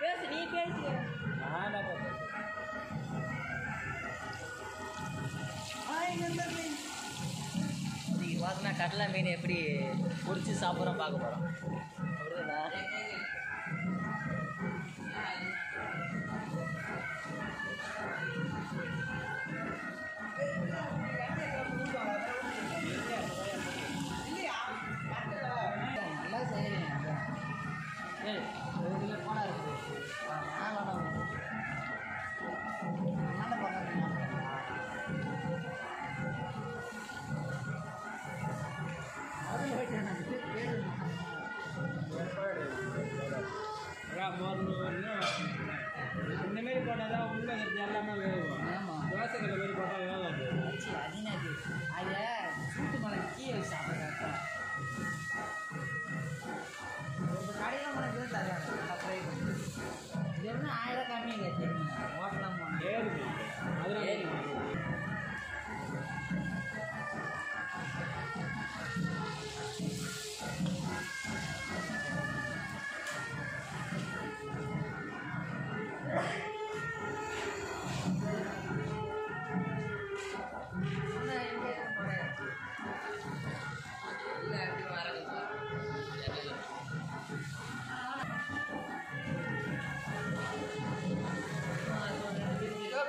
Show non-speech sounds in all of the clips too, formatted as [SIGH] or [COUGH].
பேசு நீ பேசு இன்னைக்கு பார்த்தோன்னா கடலை மீன் எப்படி பொரிச்சு சாப்பிட்றோம் பார்க்க போகிறோம் அப்படிதானா உள்ள இருக்கிறது எல்லாமே வேகும்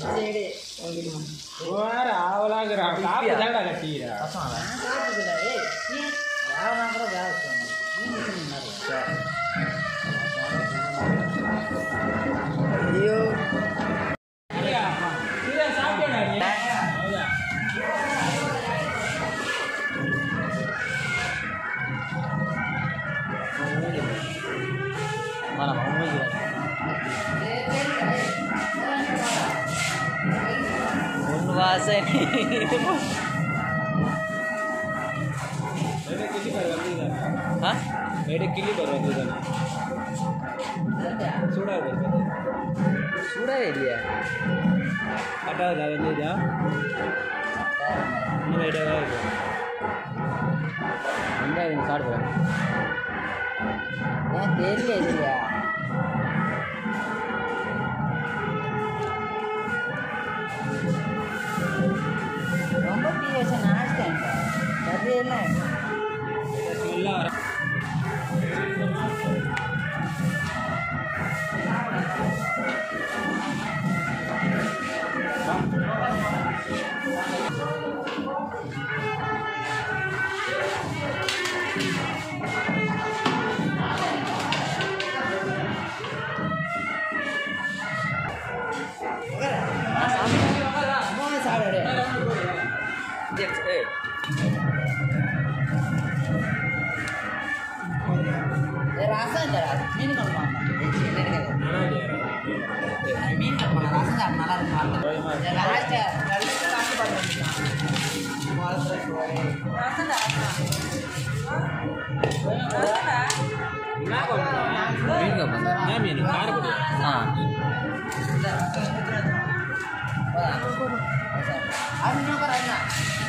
சரி வேற ஆவலாகிறா காப்பி தாண்டா கட்டிக்கிறா நீ வேகனா கூட நீ மிஷின் முன்னாடி வேணாம் உங்களுக்கு ஒன்று வாசனை எடு கிள்ளி பாரு வந்துதானே ஆ எடு கிள்ளி பாரு வந்துதானே சூடா இருக்கு சூடாவே இல்லையா கட்டாதா வந்துதா இன்னும் லைட்டாக ஏன் தெரியல இல்லையா? ரொம்ப டீ வச்ச நாச்சிட்டேன் தெரியல மீன் குழம்பு என்ன மீன் காரப்பொடி ஆ அது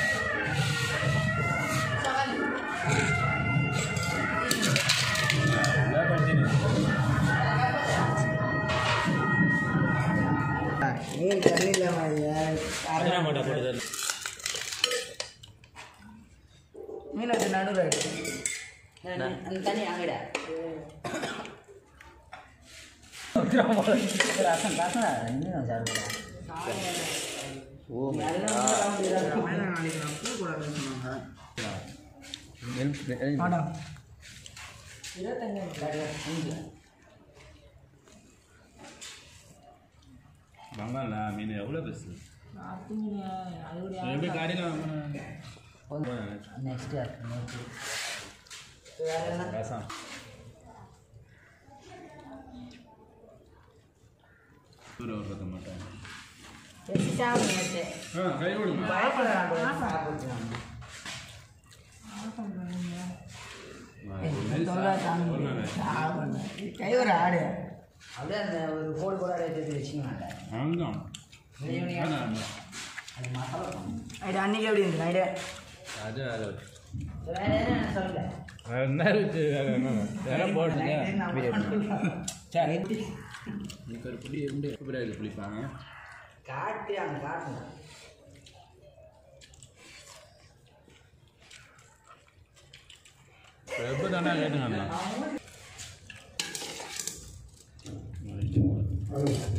ஏய் தண்ணியில் மீன் வச்சு நடுவில் அந்த தண்ணி அங்கட. ரசம் ரசம் இன்னும் சாப்பிடுறேன் ஓ நாளைக்கு நான் பூ கூடாதுன்னு சொன்னாங்க இருபத்தஞ்சு வாங்கல மீன் எவ்வளோ பெருசு எப்படி காலையில் நெக்ஸ்ட் ரசம் ஊற விடுறத மாட்டேன் ஆ கை விடுங்க கை ஒரு ஆடு அப்படியே அந்த ஒரு கோடு கூட எடுத்து வச்சுக்கோங்க ஆமாம் அது. மசாலா ஐடியா அன்னைக்கு எப்படி இருந்தது? ஐடியா அது அது [LAUGHS] பிறகு புளிப்பாங்க. காட்டு அங்கே காட்டுங்க. எப்போ தானே கேட்டுங்க ரசம்